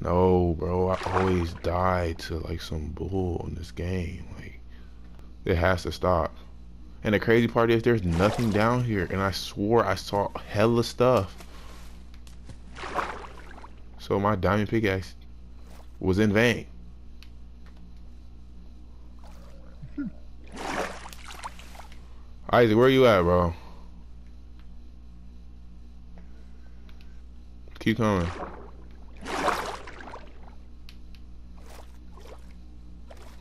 No, bro. I always die to like some bull in this game. Like, it has to stop. And the crazy part is there's nothing down here. And I swore I saw hella stuff. So my diamond pickaxe was in vain. Isaac, where you at, bro? Keep coming.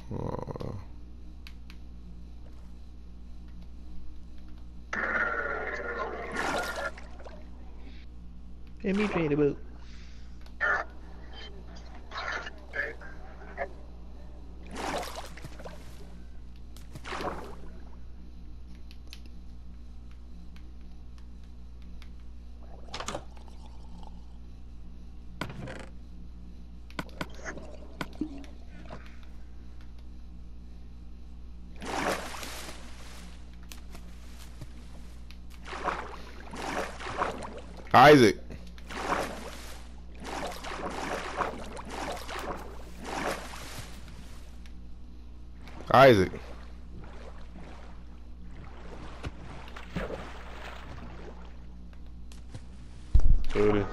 Oh. Isaac. Isaac. Sorry.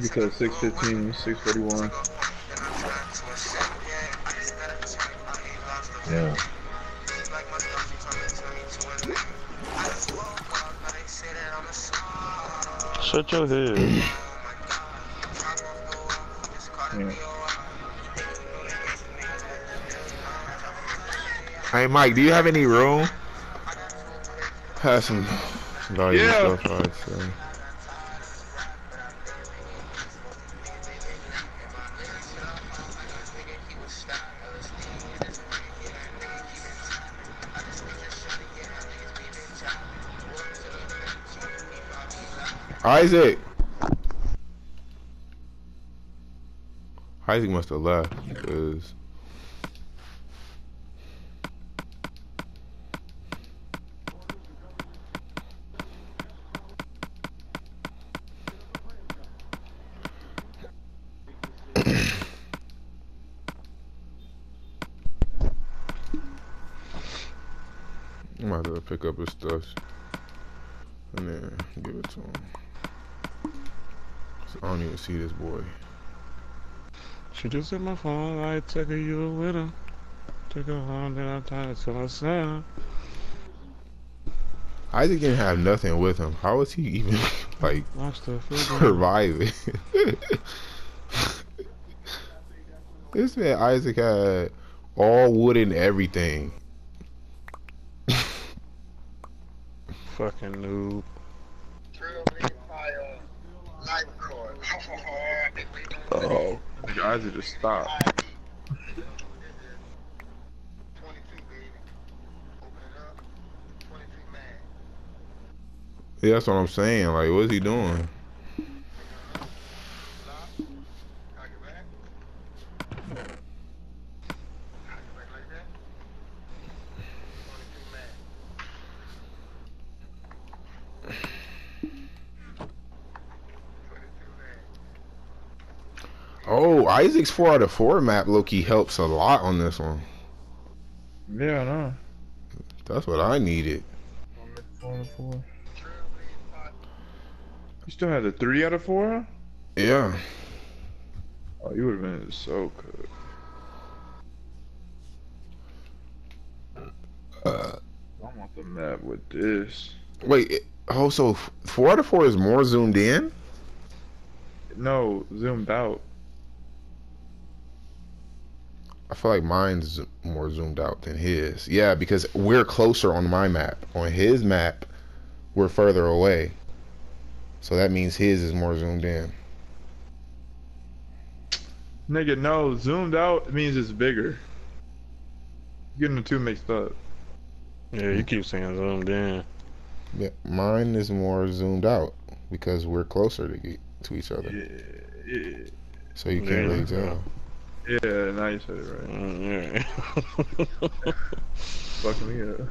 Because 615, 641. Yeah. Shut your head. Yeah. Hey, Mike, do you have any room? Have some valuable Yeah. Isaac! Isaac must have left, because... I'm about to pick up his stuff and then give it to him. 'Cause I don't even see this boy. She just hit my phone. I took her, you a winner. Took her home, then I tied to myself. Isaac didn't have nothing with him. How was he even like Watch the food. surviving? this man Isaac had all wood and everything. Fucking noob. Oh. Nigga, Isaac just stopped. Yeah, that's what I'm saying. Like, what's he doing? Oh, Isaac's four out of four map Loki helps a lot on this one. Yeah, I know. That's what I needed. Four out of four. You still had a three out of four? Yeah. Oh, you would have been so good. Uh, I want the map with this. wait. Oh, so four out of four is more zoomed in? No, zoomed out. I feel like mine's more zoomed out than his. Yeah, because we're closer on my map. On his map, we're further away. So that means his is more zoomed in. Nigga, no, zoomed out means it's bigger. You're getting the two mixed up. Yeah, you keep saying zoomed in. Yeah, mine is more zoomed out because we're closer to to each other. Yeah, yeah, So you can't you really go. tell. Yeah. Now you said it right. Mm, yeah. Fucking me up.